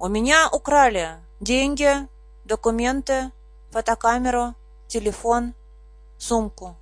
у меня украли деньги документы фотокамеру телефон сумку.